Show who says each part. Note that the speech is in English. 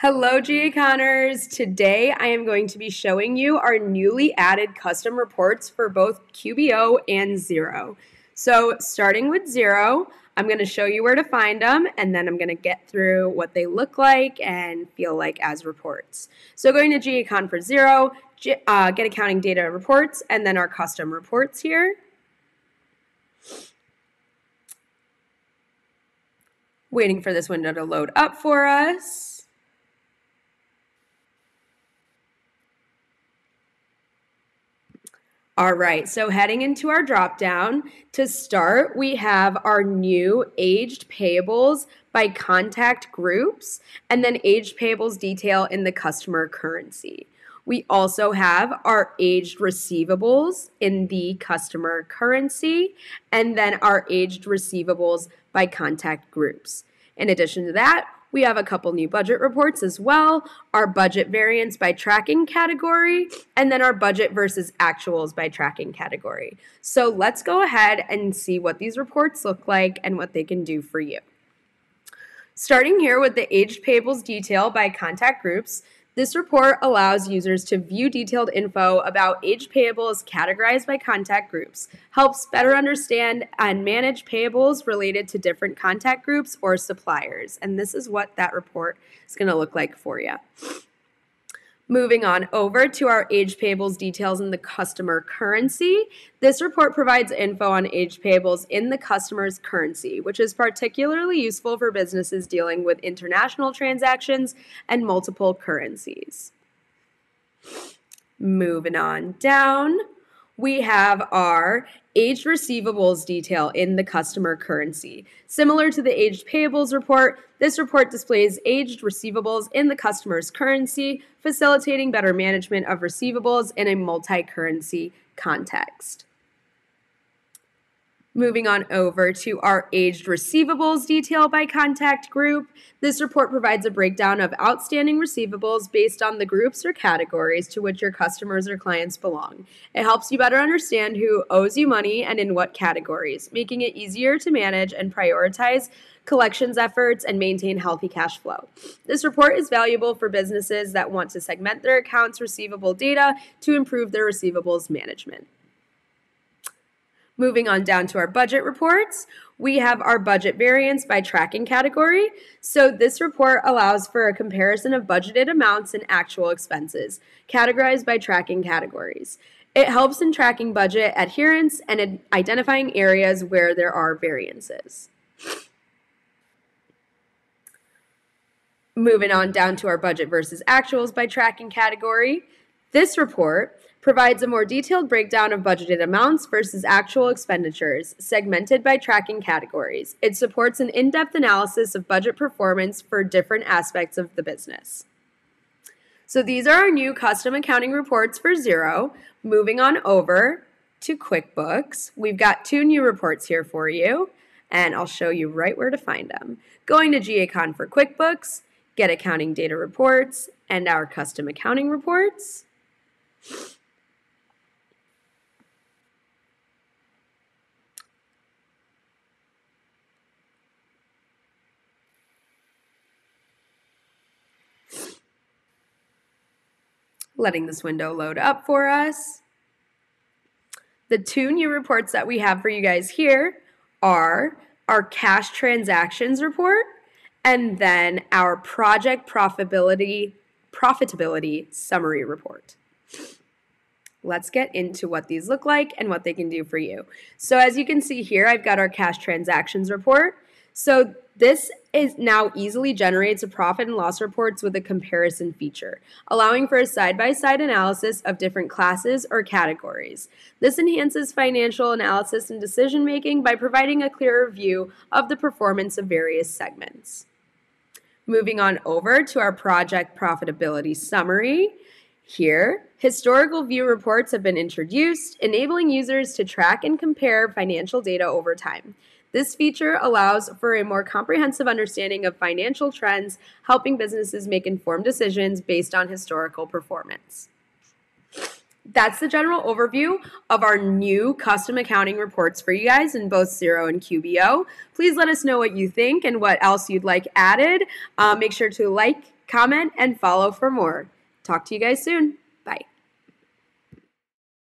Speaker 1: Hello, GA Connors. Today I am going to be showing you our newly added custom reports for both QBO and Xero. So starting with Xero, I'm going to show you where to find them and then I'm going to get through what they look like and feel like as reports. So going to G-Accon for Xero, uh, get accounting data reports, and then our custom reports here. Waiting for this window to load up for us. All right, so heading into our drop down, to start, we have our new aged payables by contact groups and then aged payables detail in the customer currency. We also have our aged receivables in the customer currency and then our aged receivables by contact groups. In addition to that, we have a couple new budget reports as well, our budget variance by tracking category, and then our budget versus actuals by tracking category. So let's go ahead and see what these reports look like and what they can do for you. Starting here with the aged payables detail by contact groups, this report allows users to view detailed info about age payables categorized by contact groups, helps better understand and manage payables related to different contact groups or suppliers. And this is what that report is going to look like for you. Moving on over to our age payables details in the customer currency. This report provides info on age payables in the customer's currency, which is particularly useful for businesses dealing with international transactions and multiple currencies. Moving on down, we have our aged receivables detail in the customer currency. Similar to the aged payables report, this report displays aged receivables in the customer's currency, facilitating better management of receivables in a multi currency context. Moving on over to our aged receivables detail by contact group. This report provides a breakdown of outstanding receivables based on the groups or categories to which your customers or clients belong. It helps you better understand who owes you money and in what categories, making it easier to manage and prioritize collections efforts and maintain healthy cash flow. This report is valuable for businesses that want to segment their accounts receivable data to improve their receivables management. Moving on down to our budget reports, we have our budget variance by tracking category. So this report allows for a comparison of budgeted amounts and actual expenses, categorized by tracking categories. It helps in tracking budget adherence and identifying areas where there are variances. Moving on down to our budget versus actuals by tracking category. This report provides a more detailed breakdown of budgeted amounts versus actual expenditures, segmented by tracking categories. It supports an in depth analysis of budget performance for different aspects of the business. So these are our new custom accounting reports for Xero. Moving on over to QuickBooks, we've got two new reports here for you, and I'll show you right where to find them. Going to G-Accon for QuickBooks, get accounting data reports, and our custom accounting reports. Letting this window load up for us. The two new reports that we have for you guys here are our cash transactions report and then our project profitability profitability summary report. Let's get into what these look like and what they can do for you. So as you can see here, I've got our cash transactions report. So this is now easily generates a profit and loss reports with a comparison feature, allowing for a side-by-side analysis of different classes or categories. This enhances financial analysis and decision making by providing a clearer view of the performance of various segments. Moving on over to our project profitability summary. Here, historical view reports have been introduced, enabling users to track and compare financial data over time. This feature allows for a more comprehensive understanding of financial trends, helping businesses make informed decisions based on historical performance. That's the general overview of our new custom accounting reports for you guys in both Xero and QBO. Please let us know what you think and what else you'd like added. Uh, make sure to like, comment, and follow for more. Talk to you guys soon.